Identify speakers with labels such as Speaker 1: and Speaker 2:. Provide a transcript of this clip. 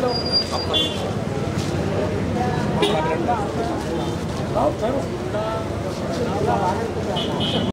Speaker 1: hello